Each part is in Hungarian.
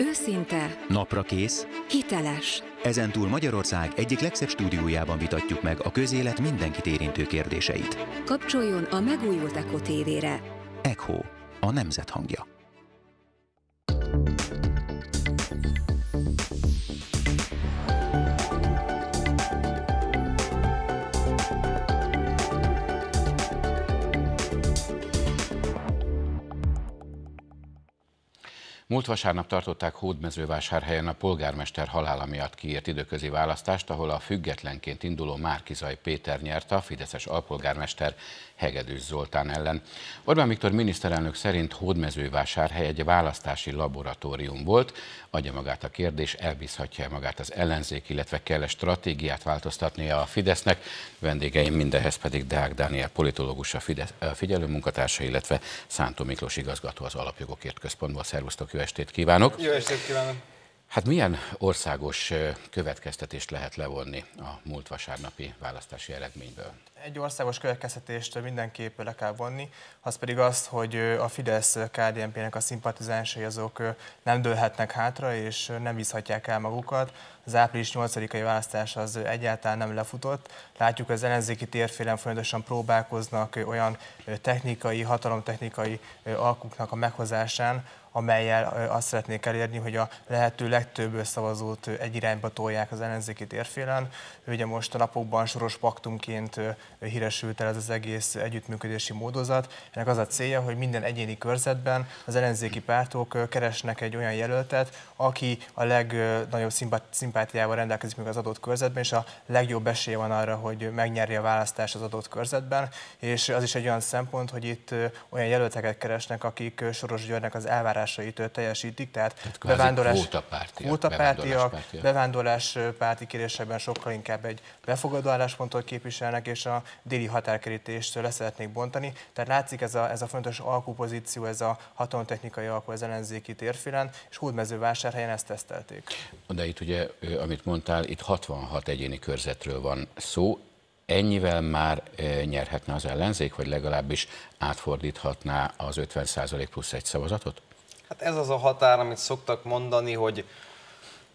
Őszinte, Napra kész, hiteles, ezentúl Magyarország egyik legszebb stúdiójában vitatjuk meg a közélet mindenkit érintő kérdéseit. kapcsoljon a megújult Eko tévére. Echo, a nemzet hangja. Múlt vasárnap tartották Hódmezővásárhelyen a polgármester halála miatt kiírt időközi választást, ahol a függetlenként induló Márkizaj Péter nyerte a Fideszes alpolgármester Hegedűs Zoltán ellen. Orbán Viktor miniszterelnök szerint Hódmezővásárhely egy választási laboratórium volt. Adja magát a kérdés, elbízhatja magát az ellenzék, illetve kell -e stratégiát változtatnia a Fidesznek. Vendégeim mindehhez pedig Deák Dániel politológus, a Fidesz a figyelő munkatársa, illetve Szántó Miklós igazgató az Alapjogokért Központból. Szervusztok, jó estét kívánok! Jó estét kívánok! Hát milyen országos következtetést lehet levonni a múlt vasárnapi választási eredményből? Egy országos következtetést mindenképp le kell vonni, az pedig az, hogy a fidesz kdnp nek a szimpatizánsai azok nem dőlhetnek hátra, és nem bízhatják el magukat. Az április 8-ai választás az egyáltalán nem lefutott. Látjuk, hogy az ellenzéki térfélen folyamatosan próbálkoznak olyan technikai, hatalomtechnikai alkuknak a meghozásán, amelyel azt szeretnék elérni, hogy a lehető legtöbb szavazót egy irányba tolják az ellenzéki térfélen. Ugye most a napokban soros paktumként híresült el ez az egész együttműködési módozat. Ennek az a célja, hogy minden egyéni körzetben az ellenzéki pártok keresnek egy olyan jelöltet, aki a legnagyobb szimpátiával rendelkezik még az adott körzetben, és a legjobb esélye van arra, hogy megnyerje a választást az adott körzetben. És az is egy olyan szempont, hogy itt olyan jelölteket keresnek, akik Soros Györgynek az elvárásait teljesítik, tehát, Tehát bevándorlás, kvótapártiak, kvótapártiak, bevándorláspártiak. bevándorlás párti kérésekben sokkal inkább egy befogadó álláspontot képviselnek, és a déli határkerítést le szeretnék bontani. Tehát látszik ez a, ez a fontos alkupozíció, ez a hatalomtechnikai alkú az ellenzéki térfélen, és Hódmezővásárhelyen ezt tesztelték. De itt ugye, amit mondtál, itt 66 egyéni körzetről van szó. Ennyivel már nyerhetne az ellenzék, vagy legalábbis átfordíthatná az 50% plusz egy szavazatot? Hát ez az a határ, amit szoktak mondani, hogy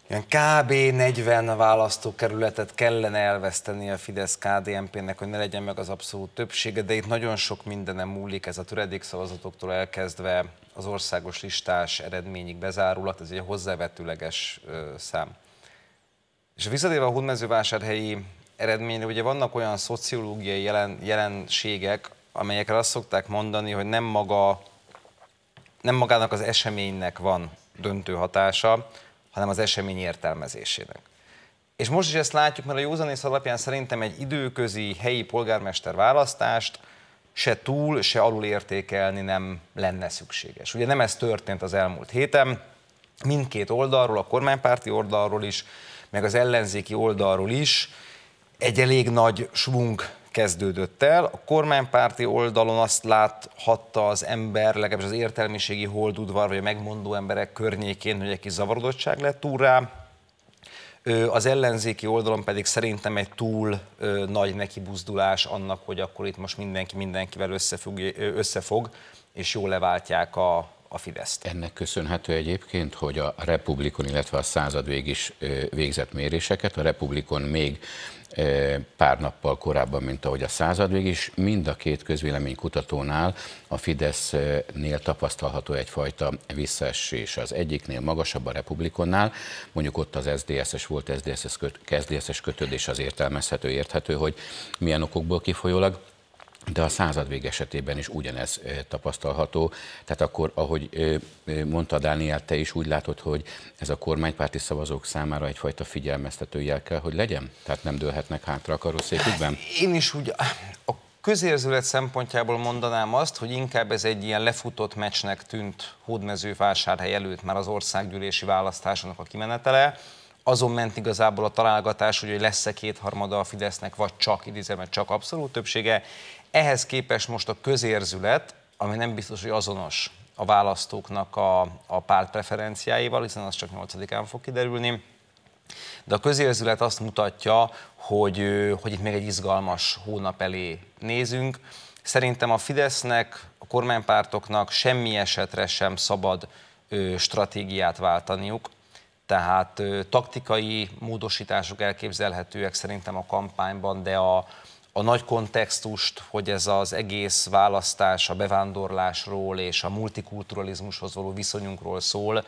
ilyen kb. 40 választókerületet kellene elveszteni a fidesz kdnp nek hogy ne legyen meg az abszolút többsége, de itt nagyon sok mindenem múlik, ez a töredékszavazatoktól elkezdve az országos listás eredményig bezárulat, ez egy hozzávetőleges szám. És visszatérve a Hódmezővásárhelyi eredményre, ugye vannak olyan szociológiai jelen, jelenségek, amelyekre azt szokták mondani, hogy nem maga nem magának az eseménynek van döntő hatása, hanem az esemény értelmezésének. És most is ezt látjuk, mert a józanész alapján szerintem egy időközi helyi polgármester választást se túl, se alul értékelni nem lenne szükséges. Ugye nem ez történt az elmúlt héten, mindkét oldalról, a kormánypárti oldalról is, meg az ellenzéki oldalról is egy elég nagy svung kezdődött el. A kormánypárti oldalon azt láthatta az ember, legalábbis az értelmiségi holdudvar, vagy a megmondó emberek környékén, hogy egy kis zavarodottság lett túl rá. Az ellenzéki oldalon pedig szerintem egy túl nagy nekibuzdulás annak, hogy akkor itt most mindenki mindenkivel összefog, összefog és jól leváltják a, a Fideszt. Ennek köszönhető egyébként, hogy a Republikon, illetve a századvég is végzett méréseket. A Republikon még pár nappal korábban, mint ahogy a századvég is, mind a két közvéleménykutatónál a Fidesznél tapasztalható egyfajta visszaesés. Az egyiknél magasabb a Republikonnál, mondjuk ott az SZDSZ-es volt, SZDSZ-es köt, kötődés az értelmezhető, érthető, hogy milyen okokból kifolyólag, de a századvég esetében is ugyanez tapasztalható. Tehát akkor, ahogy mondta Dániel, te is úgy látod, hogy ez a kormánypárti szavazók számára egyfajta figyelmeztető jel kell, hogy legyen? Tehát nem dőlhetnek hátra a karosszékükben? Én is úgy a közérzület szempontjából mondanám azt, hogy inkább ez egy ilyen lefutott meccsnek tűnt Hódmezővásárhely előtt már az országgyűlési választásának a kimenetele. Azon ment igazából a találgatás, hogy lesz-e kétharmada a Fidesznek, vagy csak, idézőben csak abszolút többsége. Ehhez képest most a közérzület, ami nem biztos, hogy azonos a választóknak a, a párt preferenciáival, hiszen az csak 8-án fog kiderülni, de a közérzület azt mutatja, hogy, hogy itt még egy izgalmas hónap elé nézünk. Szerintem a Fidesznek, a kormánypártoknak semmi esetre sem szabad stratégiát váltaniuk. Tehát taktikai módosítások elképzelhetőek szerintem a kampányban, de a, a nagy kontextust, hogy ez az egész választás a bevándorlásról és a multikulturalizmushoz való viszonyunkról szól,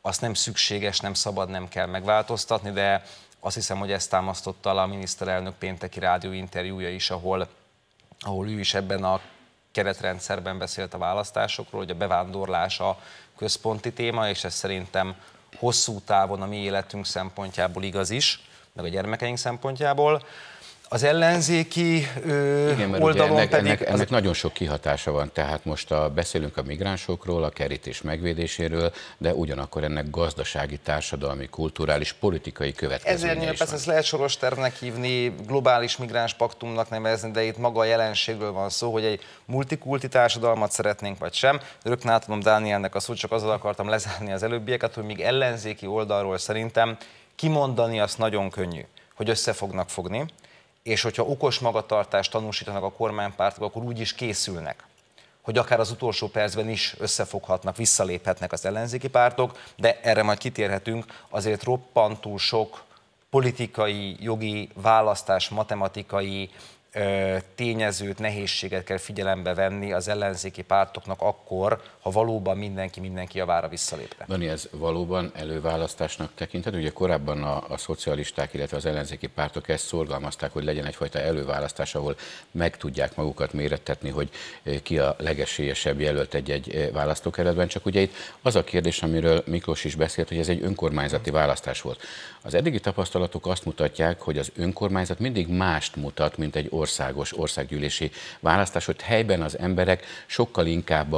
azt nem szükséges, nem szabad, nem kell megváltoztatni, de azt hiszem, hogy ezt támasztotta a miniszterelnök pénteki rádió interjúja is, ahol, ahol ő is ebben a keretrendszerben beszélt a választásokról, hogy a bevándorlás a központi téma, és ez szerintem hosszú távon a mi életünk szempontjából igaz is, meg a gyermekeink szempontjából. Az ellenzéki ö, Igen, mert oldalon ennek, pedig... Ennek, ennek az... nagyon sok kihatása van, tehát most a, beszélünk a migránsokról, a kerítés megvédéséről, de ugyanakkor ennek gazdasági, társadalmi, kulturális, politikai következménye Ezért is persze ezt lehet soros tervnek hívni, globális migráns paktumnak nevezni, de itt maga a jelenségről van szó, hogy egy multikulti társadalmat szeretnénk vagy sem. Rögtön átadom Dánielnek a szót, csak azzal akartam lezárni az előbbieket, hogy még ellenzéki oldalról szerintem kimondani azt nagyon könnyű, hogy össze fognak fogni és hogyha okos magatartást tanúsítanak a kormánypártok, akkor úgy is készülnek hogy akár az utolsó percben is összefoghatnak, visszaléphetnek az ellenzéki pártok, de erre majd kitérhetünk, azért roppantúl sok politikai, jogi, választás, matematikai, tényezőt, nehézséget kell figyelembe venni az ellenzéki pártoknak akkor, ha valóban mindenki mindenki javára visszalépne. Dani, ez valóban előválasztásnak tekinted? Ugye korábban a, a szocialisták, illetve az ellenzéki pártok ezt szorgalmazták, hogy legyen egyfajta előválasztás, ahol meg tudják magukat mérettetni, hogy ki a legesélyesebb jelölt egy-egy választókeretben. Csak ugye itt az a kérdés, amiről Miklós is beszélt, hogy ez egy önkormányzati választás volt. Az eddigi tapasztalatok azt mutatják, hogy az önkormányzat mindig mást mutat, mint egy országos országgyűlési választás, hogy helyben az emberek sokkal inkább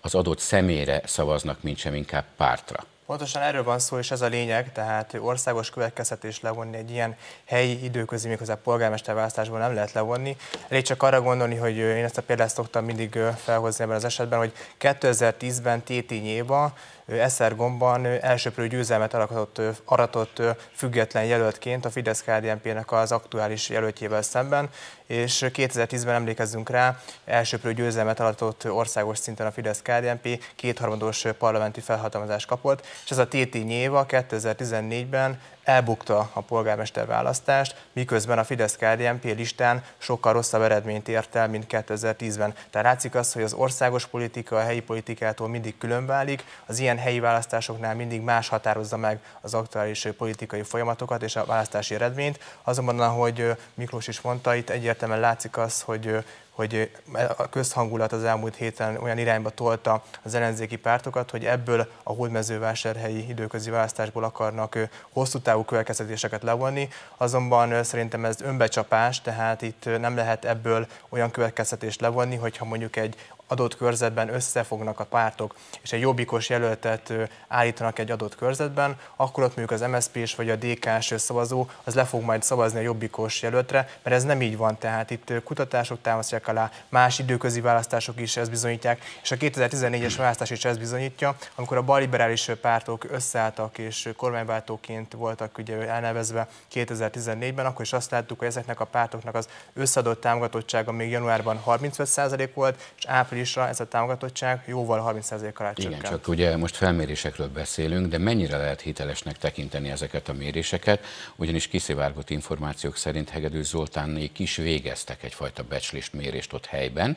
az adott személyre szavaznak, mint sem inkább pártra. Pontosan erről van szó, és ez a lényeg, tehát országos következtetés levonni egy ilyen helyi időközi, méghozzá polgármester választásból nem lehet levonni. Elég csak arra gondolni, hogy én ezt a példát szoktam mindig felhozni ebben az esetben, hogy 2010-ben Tétényéba Esztergomban elsőprő győzelmet aratott, aratott független jelöltként a fidesz kdnp az aktuális jelöltjével szemben, és 2010-ben emlékezzünk rá, elsőprő győzelmet aratott országos szinten a fidesz KDNP, kétharmados parlamenti felhatalmazást kapott, és ez a TT Nyéva 2014-ben elbukta a polgármester választást, miközben a fidesz KDNP listán sokkal rosszabb eredményt ért el, mint 2010-ben. Tehát látszik az, hogy az országos politika a helyi politikától mindig különválik, az ilyen helyi választásoknál mindig más határozza meg az aktuális politikai folyamatokat és a választási eredményt. Azonban, ahogy Miklós is mondta, itt egyértelműen látszik az, hogy hogy a közhangulat az elmúlt héten olyan irányba tolta az ellenzéki pártokat, hogy ebből a hódmezővásárhelyi időközi választásból akarnak hosszú távú következtetéseket levonni, azonban szerintem ez önbecsapás, tehát itt nem lehet ebből olyan következtetést levonni, hogyha mondjuk egy adott körzetben összefognak a pártok, és egy jobbikos jelöltet állítanak egy adott körzetben, akkor ott mondjuk az MSZP-s vagy a DK-s szavazó az le fog majd szavazni a jobbikos jelöltre, mert ez nem így van, tehát itt kutatások támasztják alá, más időközi választások is ezt bizonyítják, és a 2014-es választás is ezt bizonyítja, amikor a balliberális pártok összeálltak és kormányváltóként voltak ugye elnevezve 2014-ben, akkor is azt láttuk, hogy ezeknek a pártoknak az összeadott támogatottsága még januárban 35% volt, és április áprilisra ez a támogatottság jóval 30%-kal Igen, csak ugye most felmérésekről beszélünk, de mennyire lehet hitelesnek tekinteni ezeket a méréseket, ugyanis kiszivárgott információk szerint Hegedű Zoltánnék is végeztek egyfajta becslést mérést ott helyben,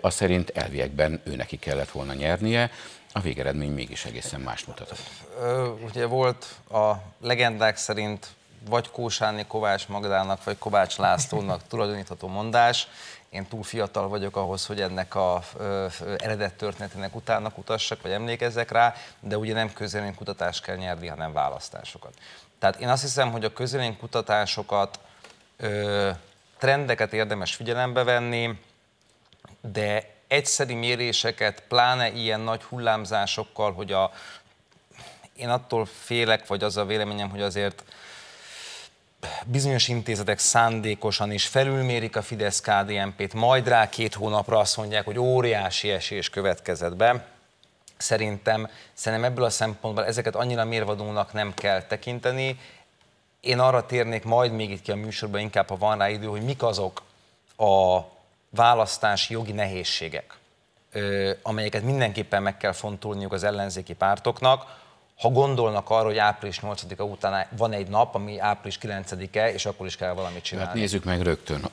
az szerint elviekben ő neki kellett volna nyernie, a végeredmény mégis egészen más mutatott. Ugye volt a legendák szerint vagy Kósáni Kovács Magdának, vagy Kovács Lászlónak tulajdonítható mondás, én túl fiatal vagyok ahhoz, hogy ennek a ö, eredet történetének utána kutassak, vagy emlékezzek rá, de ugye nem kutatást kell nyerni, hanem választásokat. Tehát én azt hiszem, hogy a kutatásokat, ö, trendeket érdemes figyelembe venni, de egyszeri méréseket, pláne ilyen nagy hullámzásokkal, hogy a, én attól félek, vagy az a véleményem, hogy azért bizonyos intézetek szándékosan is felülmérik a fidesz KDNP-t, majd rá két hónapra azt mondják, hogy óriási esés következett be. Szerintem, szerintem ebből a szempontból ezeket annyira mérvadónak nem kell tekinteni. Én arra térnék majd még itt ki a műsorban, inkább ha van rá idő, hogy mik azok a választási jogi nehézségek, amelyeket mindenképpen meg kell fontolniuk az ellenzéki pártoknak, ha gondolnak arra, hogy április 8-a után van egy nap, ami április 9-e, és akkor is kell valamit csinálni. Hát nézzük meg rögtön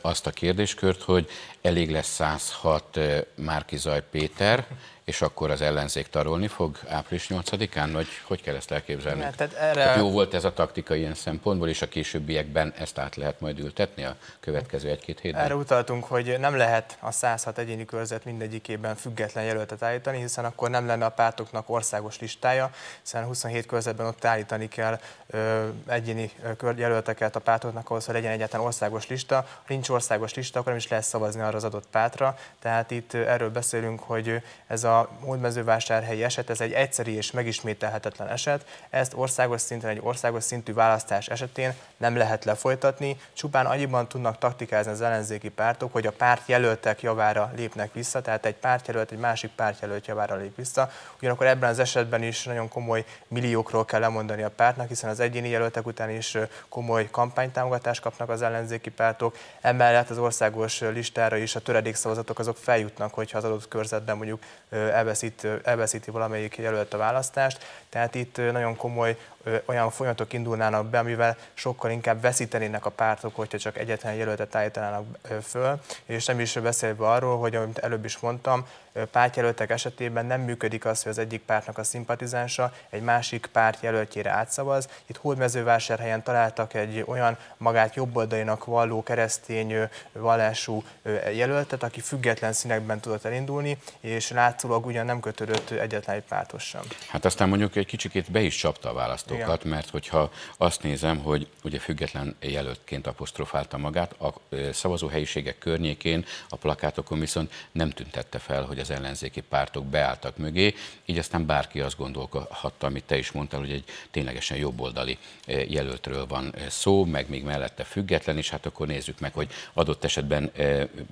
azt a kérdéskört, hogy elég lesz 106 Márkizaj Péter, és akkor az ellenzék tarolni fog április 8-án, vagy hogy kell ezt elképzelni? Ja, tehát erre... tehát jó volt ez a taktika ilyen szempontból, és a későbbiekben ezt át lehet majd ültetni a következő egy-két hétben? Erre utaltunk, hogy nem lehet a 106 egyéni körzet mindegyikében független jelöltet állítani, hiszen akkor nem lenne a pártoknak országos listája, hiszen 27 körzetben ott állítani kell ö, egyéni jelölteket a pártoknak ahhoz, hogy legyen egyáltalán országos lista. Ha nincs országos lista, akkor nem is lehet szavazni arra az adott pártra. Tehát itt erről beszélünk, hogy ez a a hódmezővásárhelyi eset, ez egy egyszeri és megismételhetetlen eset. Ezt országos szinten, egy országos szintű választás esetén nem lehet lefolytatni. Csupán annyiban tudnak taktikázni az ellenzéki pártok, hogy a párt jelöltek javára lépnek vissza, tehát egy pártjelölt egy másik pártjelölt javára lép vissza. Ugyanakkor ebben az esetben is nagyon komoly milliókról kell lemondani a pártnak, hiszen az egyéni jelöltek után is komoly kampánytámogatást kapnak az ellenzéki pártok. Emellett az országos listára is a töredékszavazatok azok feljutnak, hogyha az adott körzetben mondjuk elveszít, elveszíti valamelyik jelölt a választást. Tehát itt nagyon komoly olyan folyamatok indulnának be, amivel sokkal inkább veszítenének a pártok, hogyha csak egyetlen jelöltet állítanának föl, és nem is beszélve arról, hogy amit előbb is mondtam, pártjelöltek esetében nem működik az, hogy az egyik pártnak a szimpatizánsa egy másik párt jelöltjére átszavaz. Itt Hódmezővásárhelyen találtak egy olyan magát jobboldalinak valló keresztény vallású jelöltet, aki független színekben tudott elindulni, és látszólag ugyan nem kötődött egyetlen egy pártos sem. Hát aztán mondjuk egy kicsikét be is csapta a választókat, Igen. mert hogyha azt nézem, hogy ugye független jelöltként apostrofálta magát, a szavazóhelyiségek környékén, a plakátokon viszont nem tüntette fel, hogy az ellenzéki pártok beálltak mögé, így aztán bárki azt gondolhatta, amit te is mondtál, hogy egy ténylegesen jobboldali jelöltről van szó, meg még mellette független, és hát akkor nézzük meg, hogy adott esetben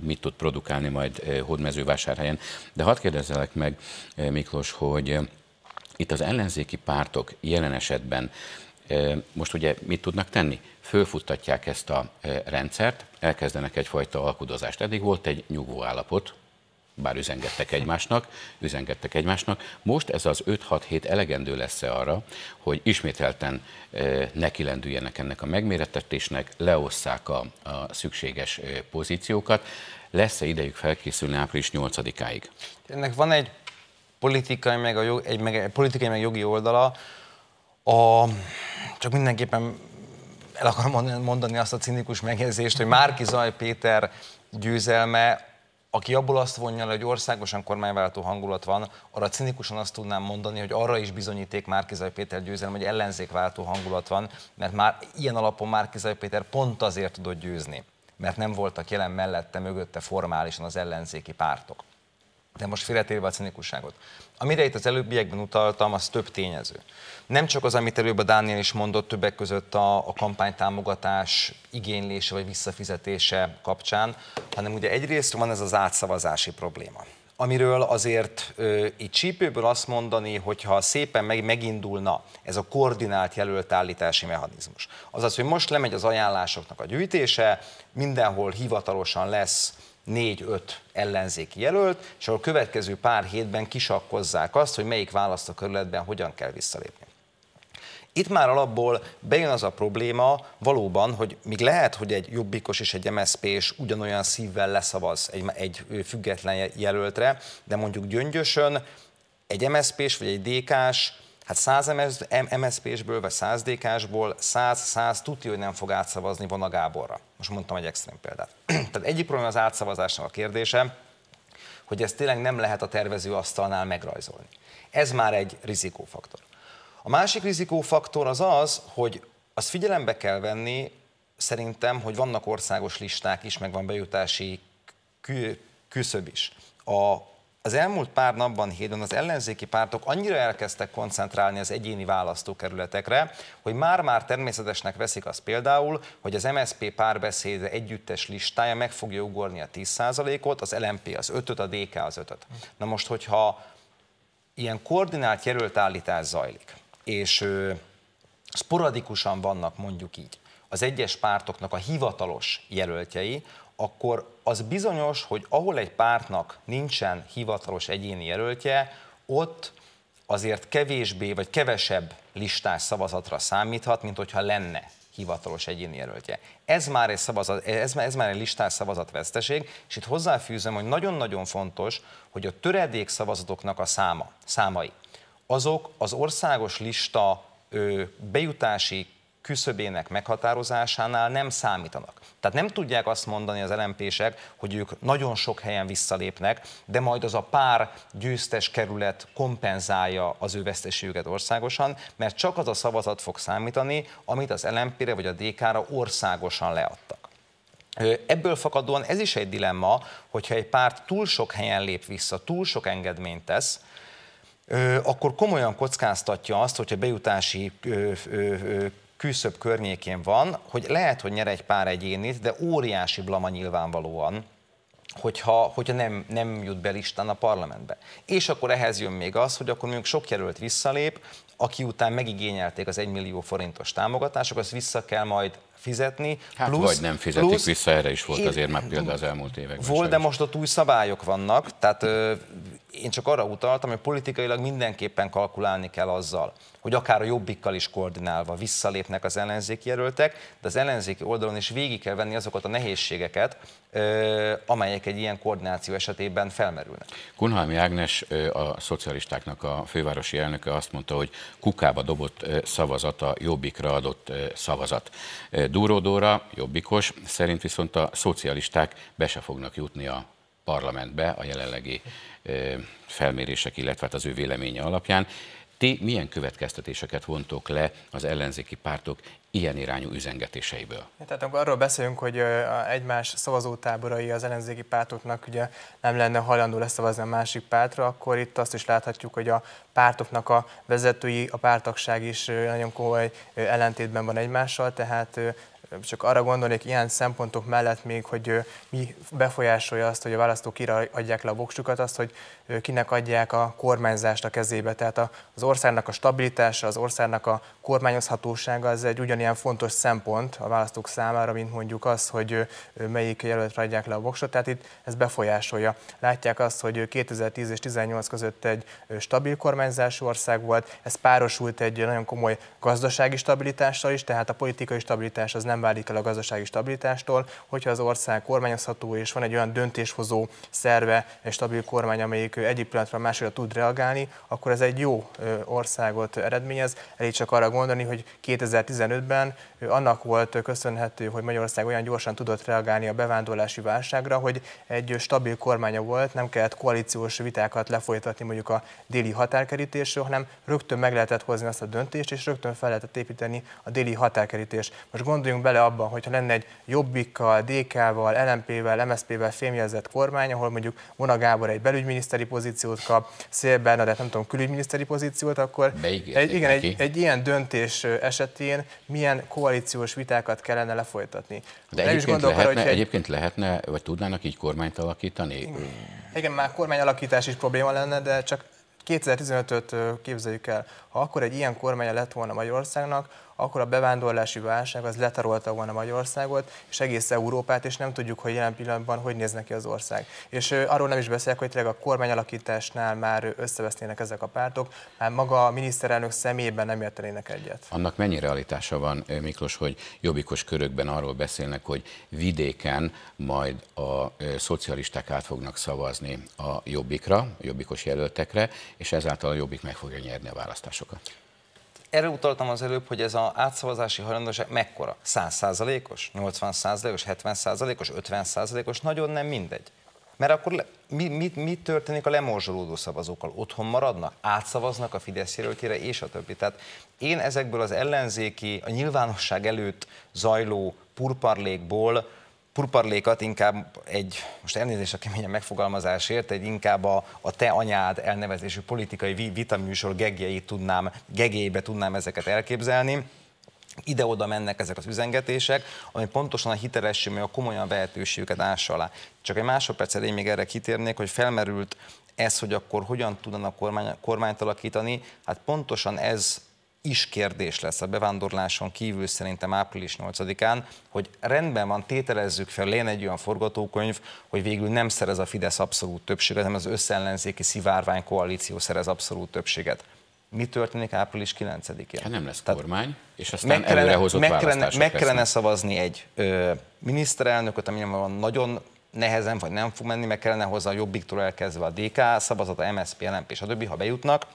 mit tud produkálni majd Hódmezővásárhelyen. De hadd kérdezzelek meg, Miklós, hogy itt az ellenzéki pártok jelen esetben most ugye mit tudnak tenni? Fölfuttatják ezt a rendszert, elkezdenek egyfajta alkudozást. Eddig volt egy nyugvó állapot, bár üzengettek egymásnak, üzengettek egymásnak. Most ez az 5-6 hét elegendő lesz-e arra, hogy ismételten e, nekilendüljenek ennek a megmérettetésnek, leosszák a, a szükséges pozíciókat. Lesz-e idejük felkészülni április 8-áig? Ennek van egy politikai, meg a jog, egy, meg politikai, meg jogi oldala. A, csak mindenképpen el akarom mondani azt a cinikus megjegyzést, hogy Márki Zaj Péter győzelme aki abból azt vonja le, hogy országosan kormányváltó hangulat van, arra cinikusan azt tudnám mondani, hogy arra is bizonyíték Márkizaj Péter győzelem, hogy ellenzékváltó hangulat van, mert már ilyen alapon Márkizaj Péter pont azért tudott győzni, mert nem voltak jelen mellette, mögötte formálisan az ellenzéki pártok. De most félretérve a cinikusságot. Amire itt az előbbiekben utaltam, az több tényező. Nem csak az, amit előbb a Dániel is mondott, többek között a, a kampánytámogatás igénylése vagy visszafizetése kapcsán, hanem ugye egyrészt van ez az átszavazási probléma amiről azért ö, így csípőből azt mondani, hogyha szépen meg, megindulna ez a koordinált jelöltállítási mechanizmus. Azaz, hogy most lemegy az ajánlásoknak a gyűjtése, mindenhol hivatalosan lesz négy-öt ellenzéki jelölt, és a következő pár hétben kisakkozzák azt, hogy melyik választókerületben hogyan kell visszalépni. Itt már alapból bejön az a probléma valóban, hogy még lehet, hogy egy jobbikos és egy MSZP is ugyanolyan szívvel leszavaz egy, egy független jelöltre, de mondjuk gyöngyösön egy MSZP-s vagy egy DK-s Hát 100 MSZP-sből vagy 100 DK-sból 100-100 tudja, hogy nem fog átszavazni Vona Gáborra. Most mondtam egy extrém példát. Tehát egyik probléma az átszavazásnak a kérdése, hogy ezt tényleg nem lehet a tervező asztalnál megrajzolni. Ez már egy rizikófaktor. A másik rizikófaktor az az, hogy azt figyelembe kell venni, szerintem, hogy vannak országos listák is, meg van bejutási küszöb is. A az elmúlt pár napban, hétben az ellenzéki pártok annyira elkezdtek koncentrálni az egyéni választókerületekre, hogy már-már természetesnek veszik az például, hogy az MSP párbeszéd együttes listája meg fogja ugorni a 10%-ot, az LMP az 5-öt, a DK az 5-öt. Na most, hogyha ilyen koordinált jelöltállítás zajlik, és ö, sporadikusan vannak mondjuk így az egyes pártoknak a hivatalos jelöltjei, akkor az bizonyos, hogy ahol egy pártnak nincsen hivatalos egyéni jelöltje, ott azért kevésbé vagy kevesebb listás szavazatra számíthat, mint hogyha lenne hivatalos egyéni jelöltje. Ez már egy, szavazat, ez, ez már egy listás szavazatveszteség, és itt hozzáfűzöm, hogy nagyon-nagyon fontos, hogy a töredék szavazatoknak a száma, számai, azok az országos lista ö, bejutási küszöbének meghatározásánál nem számítanak. Tehát nem tudják azt mondani az LMP-sek, hogy ők nagyon sok helyen visszalépnek, de majd az a pár győztes kerület kompenzálja az ő veszteségüket országosan, mert csak az a szavazat fog számítani, amit az LMP-re vagy a DK-ra országosan leadtak. Ebből fakadóan ez is egy dilemma, hogyha egy párt túl sok helyen lép vissza, túl sok engedményt tesz, akkor komolyan kockáztatja azt, hogyha bejutási küszöbb környékén van, hogy lehet, hogy nyer egy pár egyénit, de óriási blama nyilvánvalóan, hogyha, hogyha nem, nem jut be listán a parlamentbe. És akkor ehhez jön még az, hogy akkor mondjuk sok jelölt visszalép, aki után megigényelték az 1 millió forintos támogatásokat, azt vissza kell majd fizetni. Hát plusz, vagy nem fizetik plusz, vissza, erre is volt azért már példa az elmúlt években. Volt, de most ott új szabályok vannak, tehát ö, én csak arra utaltam, hogy politikailag mindenképpen kalkulálni kell azzal, hogy akár a jobbikkal is koordinálva visszalépnek az ellenzéki jelöltek, de az ellenzéki oldalon is végig kell venni azokat a nehézségeket, amelyek egy ilyen koordináció esetében felmerülnek. Kunhalmi Ágnes, a szocialistáknak a fővárosi elnöke azt mondta, hogy kukába dobott szavazata jobbikra adott szavazat. Dúródóra, jobbikos, szerint viszont a szocialisták be se fognak jutni a parlamentbe a jelenlegi felmérések, illetve hát az ő véleménye alapján. Ti milyen következtetéseket vontok le az ellenzéki pártok ilyen irányú üzengetéseiből? Tehát amikor arról beszélünk, hogy egymás szavazótáborai az ellenzéki pártoknak ugye nem lenne hajlandó leszavazni a másik pártra, akkor itt azt is láthatjuk, hogy a pártoknak a vezetői, a pártagság is nagyon komoly ellentétben van egymással, tehát csak arra gondolnék ilyen szempontok mellett még, hogy mi befolyásolja azt, hogy a választók kire adják le a voksukat, azt, hogy kinek adják a kormányzást a kezébe. Tehát az országnak a stabilitása, az országnak a kormányozhatósága az egy ugyanilyen fontos szempont a választók számára, mint mondjuk az, hogy melyik jelöltre adják le a voksot. Tehát itt ez befolyásolja. Látják azt, hogy 2010 és 2018 között egy stabil kormányzású ország volt, ez párosult egy nagyon komoly gazdasági stabilitással is, tehát a politikai stabilitás az nem válik el a gazdasági stabilitástól, hogyha az ország kormányozható és van egy olyan döntéshozó szerve, egy stabil kormány, amelyik egyik pillanatra a másikra tud reagálni, akkor ez egy jó országot eredményez. Elég csak arra gondolni, hogy 2015-ben annak volt köszönhető, hogy Magyarország olyan gyorsan tudott reagálni a bevándorlási válságra, hogy egy stabil kormánya volt, nem kellett koalíciós vitákat lefolytatni mondjuk a déli határkerítésről, hanem rögtön meg lehetett hozni azt a döntést, és rögtön fel lehetett építeni a déli határkerítést. Most gondoljunk bele abba, hogyha lenne egy Jobbikkal, DK-val, LMP-vel, MSZP-vel fémjelzett kormány, ahol mondjuk Mona Gábor egy belügyminiszteri pozíciót kap, Szél Bernadett nem tudom, külügyminiszteri pozíciót, akkor egy, igen, egy, egy ilyen döntés esetén milyen koalíciós vitákat kellene lefolytatni. De egyébként, lehetne, arra, egy... egyébként lehetne, vagy tudnának így kormányt alakítani? Igen, igen már kormányalakítás is probléma lenne, de csak 2015-öt képzeljük el. Ha akkor egy ilyen kormánya lett volna Magyarországnak, akkor a bevándorlási válság az letarolta volna Magyarországot, és egész Európát, és nem tudjuk, hogy jelen pillanatban hogy néz neki az ország. És arról nem is beszélek, hogy tényleg a kormányalakításnál már összevesznének ezek a pártok, már maga a miniszterelnök személyében nem értenének egyet. Annak mennyi realitása van, Miklós, hogy jobbikos körökben arról beszélnek, hogy vidéken majd a szocialisták át fognak szavazni a jobbikra, a jobbikos jelöltekre, és ezáltal a jobbik meg fogja nyerni a választásokat. Erre utaltam az előbb, hogy ez az átszavazási hajlandóság mekkora? 100%-os, 80%-os, 70%-os, 50%-os, nagyon nem mindegy. Mert akkor le, mi, mi, mi történik a lemorzsolódó szavazókkal? Otthon maradnak, átszavaznak a Fidesz jelöltére, és a többi. Tehát én ezekből az ellenzéki, a nyilvánosság előtt zajló purparlékból purparlékat inkább egy, most elnézést a keményen megfogalmazásért, egy inkább a, a te anyád elnevezésű politikai vitaműsor gegjeit tudnám, gegébe tudnám ezeket elképzelni. Ide-oda mennek ezek az üzengetések, ami pontosan a hitelesség, a komolyan vehetőségüket ássa alá. Csak egy másodperc én még erre kitérnék, hogy felmerült ez, hogy akkor hogyan tudnak kormány, kormányt alakítani, hát pontosan ez is kérdés lesz a bevándorláson kívül szerintem április 8-án, hogy rendben van, tételezzük fel, legyen egy olyan forgatókönyv, hogy végül nem szerez a Fidesz abszolút többséget, hanem az összeellenzéki szivárvány koalíció szerez abszolút többséget. Mi történik április 9-én? Hát nem lesz kormány, és aztán meg kellene, előrehozott meg kellene, meg kellene szavazni egy ö, miniszterelnököt, ami van nagyon nehezen, vagy nem fog menni, meg kellene hozzá a Jobbiktól elkezdve a DK szavazat, a MSZP, LMP, stb., ha bejutnak.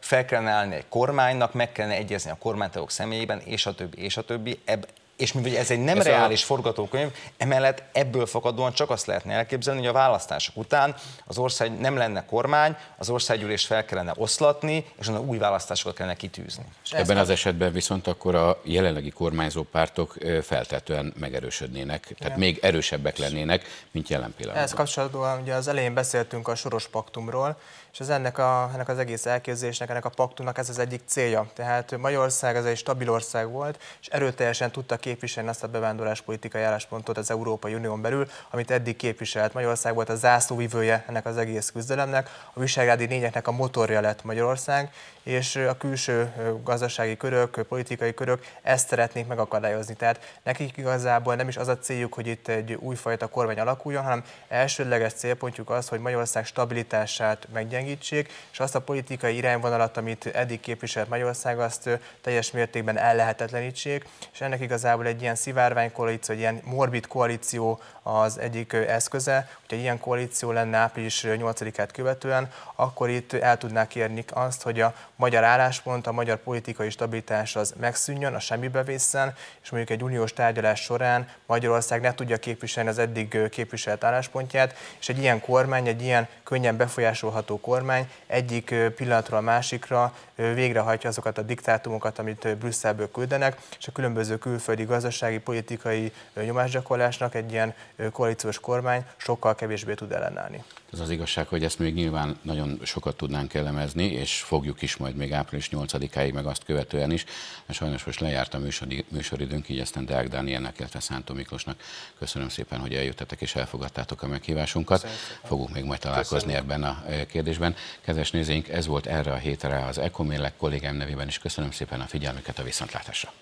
Fel kellene állni egy kormánynak, meg kellene egyezni a kormánytagok személyében, és a többi, és a többi. Ebb, és mivel ez egy nem Ez ez a- reális forgatókönyv, emellett ebből fakadóan csak azt lehetne elképzelni, hogy a választások után az ország nem lenne kormány, az országgyűlés fel kellene oszlatni, és onnan új választásokat kellene kitűzni. Ebben az esetben viszont akkor a jelenlegi kormányzó pártok feltetően megerősödnének, tehát még erősebbek lennének, mint jelen Ehhez pillanatban. kapcsolatban ugye az elején beszéltünk a soros paktumról, és ez ennek, a, ennek az egész elképzelésnek, ennek a paktumnak ez az egyik célja. Tehát Magyarország ez egy stabil ország volt, és erőteljesen tudta képviselni azt a bevándorlás politikai álláspontot az Európai Unión belül, amit eddig képviselt. Magyarország volt a zászlóvivője ennek az egész küzdelemnek, a visegrádi négyeknek a motorja lett Magyarország, és a külső gazdasági körök, politikai körök ezt szeretnék megakadályozni. Tehát nekik igazából nem is az a céljuk, hogy itt egy újfajta kormány alakuljon, hanem elsődleges célpontjuk az, hogy Magyarország stabilitását meggyengítsék, és azt a politikai irányvonalat, amit eddig képviselt Magyarország, azt teljes mértékben ellehetetlenítsék, és ennek igazából egy ilyen szivárvány koalíció, egy ilyen morbid koalíció az egyik eszköze, hogyha ilyen koalíció lenne április 8-át követően, akkor itt el tudnák érni azt, hogy a magyar álláspont, a magyar politikai stabilitás az megszűnjön, a semmibe vészen, és mondjuk egy uniós tárgyalás során Magyarország ne tudja képviselni az eddig képviselt álláspontját, és egy ilyen kormány, egy ilyen könnyen befolyásolható kormány egyik pillanatról a másikra végrehajtja azokat a diktátumokat, amit Brüsszelből küldenek, és a különböző külföldi gazdasági, politikai nyomásgyakorlásnak egy ilyen koalíciós kormány sokkal kevésbé tud ellenállni. Az az igazság, hogy ezt még nyilván nagyon sokat tudnánk elemezni, és fogjuk is majd még április 8-áig, meg azt követően is. Mert sajnos most lejárt a műsori, műsoridőnk, így aztán Deák Dánielnek, illetve Szántó Miklósnak köszönöm szépen, hogy eljöttetek és elfogadtátok a meghívásunkat. Fogunk még majd találkozni ebben a eh, kérdésben. Kedves nézőink, ez volt erre a hétre az Ekomélek kollégám nevében is. Köszönöm szépen a figyelmüket a viszontlátásra.